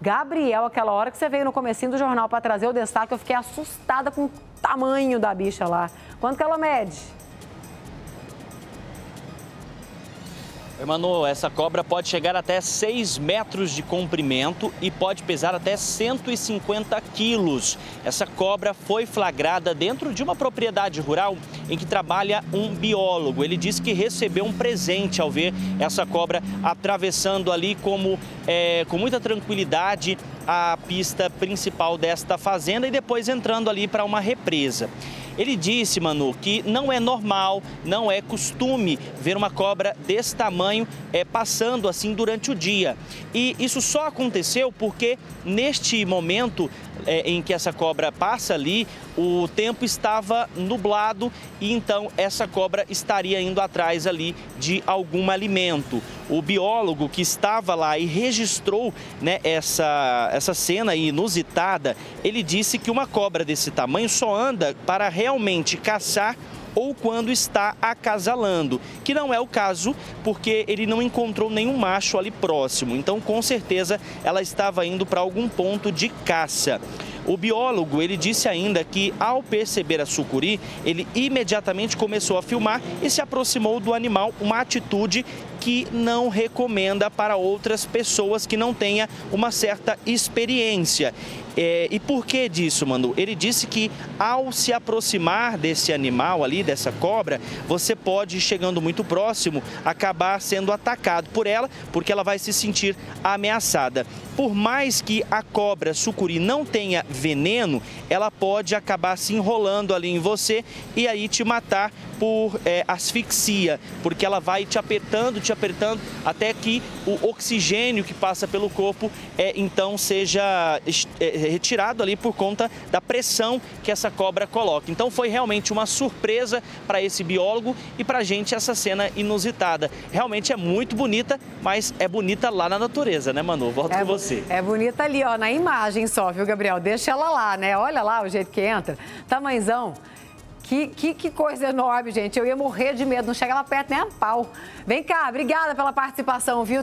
Gabriel, aquela hora que você veio no comecinho do jornal para trazer o destaque, eu fiquei assustada com o tamanho da bicha lá. Quanto que ela mede? Manu, essa cobra pode chegar até 6 metros de comprimento e pode pesar até 150 quilos. Essa cobra foi flagrada dentro de uma propriedade rural em que trabalha um biólogo. Ele disse que recebeu um presente ao ver essa cobra atravessando ali como, é, com muita tranquilidade a pista principal desta fazenda e depois entrando ali para uma represa. Ele disse, Manu, que não é normal, não é costume ver uma cobra desse tamanho é, passando assim durante o dia. E isso só aconteceu porque neste momento é, em que essa cobra passa ali, o tempo estava nublado e então essa cobra estaria indo atrás ali de algum alimento. O biólogo que estava lá e registrou né, essa, essa cena inusitada, ele disse que uma cobra desse tamanho só anda para realmente caçar ou quando está acasalando, que não é o caso porque ele não encontrou nenhum macho ali próximo. Então, com certeza, ela estava indo para algum ponto de caça. O biólogo, ele disse ainda que ao perceber a sucuri, ele imediatamente começou a filmar e se aproximou do animal, uma atitude que não recomenda para outras pessoas que não tenha uma certa experiência. É, e por que disso, Manu? Ele disse que ao se aproximar desse animal ali, dessa cobra, você pode, chegando muito próximo, acabar sendo atacado por ela, porque ela vai se sentir ameaçada. Por mais que a cobra sucuri não tenha veneno, ela pode acabar se enrolando ali em você e aí te matar por é, asfixia, porque ela vai te apertando, te apertando, até que o oxigênio que passa pelo corpo é, então seja é, retirado ali por conta da pressão que essa cobra coloca. Então foi realmente uma surpresa para esse biólogo e para a gente essa cena inusitada. Realmente é muito bonita, mas é bonita lá na natureza, né, Manu? Volto é, com você. É bonita ali, ó, na imagem só, viu, Gabriel? Deixa ela lá, né? Olha lá o jeito que entra. Tamanzão. Que, que, que, coisa enorme, gente. Eu ia morrer de medo, não chega lá perto nem a pau. Vem cá, obrigada pela participação, viu?